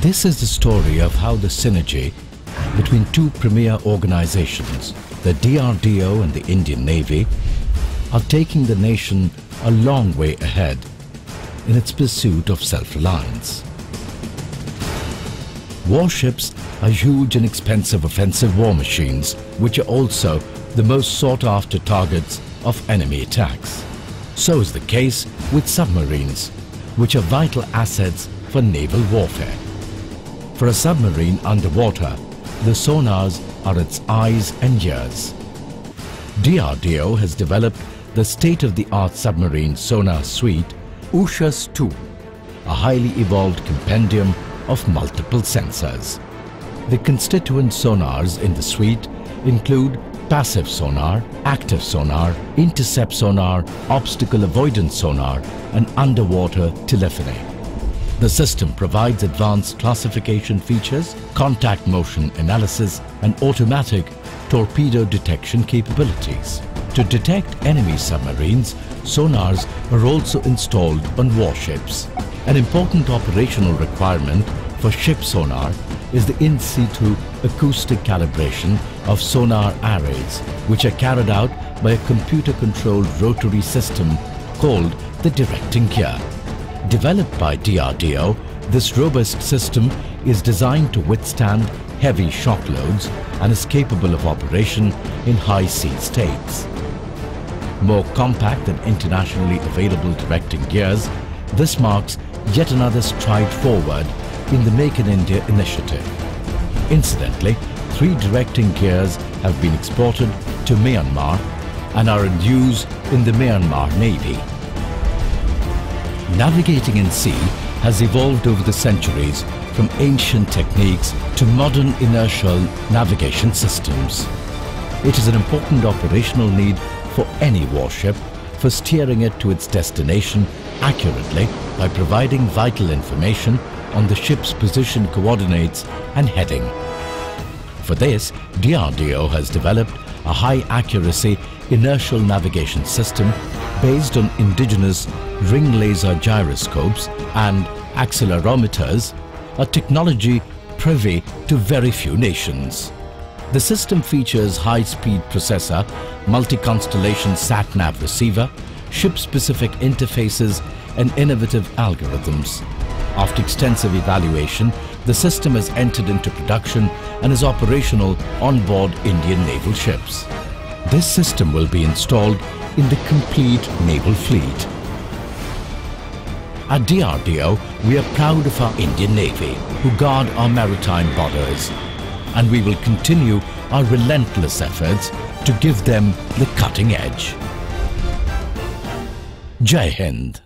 This is the story of how the synergy between two premier organizations, the DRDO and the Indian Navy, are taking the nation a long way ahead in its pursuit of self-reliance. Warships are huge and expensive offensive war machines, which are also the most sought-after targets of enemy attacks. So is the case with submarines, which are vital assets for naval warfare. For a submarine underwater, the sonars are its eyes and ears. DRDO has developed the state-of-the-art submarine sonar suite USHUS 2, a highly evolved compendium of multiple sensors. The constituent sonars in the suite include passive sonar, active sonar, intercept sonar, obstacle avoidance sonar and underwater telephony. The system provides advanced classification features, contact motion analysis and automatic torpedo detection capabilities. To detect enemy submarines, sonars are also installed on warships. An important operational requirement for ship sonar is the in situ acoustic calibration of sonar arrays, which are carried out by a computer-controlled rotary system called the directing gear. Developed by DRDO, this robust system is designed to withstand heavy shock loads and is capable of operation in high sea states. More compact than internationally available directing gears, this marks yet another stride forward in the Make in India initiative. Incidentally, three directing gears have been exported to Myanmar and are in use in the Myanmar Navy. Navigating in sea has evolved over the centuries from ancient techniques to modern inertial navigation systems. It is an important operational need for any warship for steering it to its destination accurately by providing vital information on the ship's position coordinates and heading. For this, DRDO has developed a high accuracy inertial navigation system based on indigenous ring laser gyroscopes and accelerometers, a technology privy to very few nations. The system features high-speed processor, multi-constellation sat-nav receiver, ship-specific interfaces and innovative algorithms. After extensive evaluation, the system has entered into production and is operational on board Indian naval ships. This system will be installed in the complete naval fleet. At DRDO, we are proud of our Indian Navy, who guard our maritime borders. And we will continue our relentless efforts to give them the cutting edge. Jai Hind.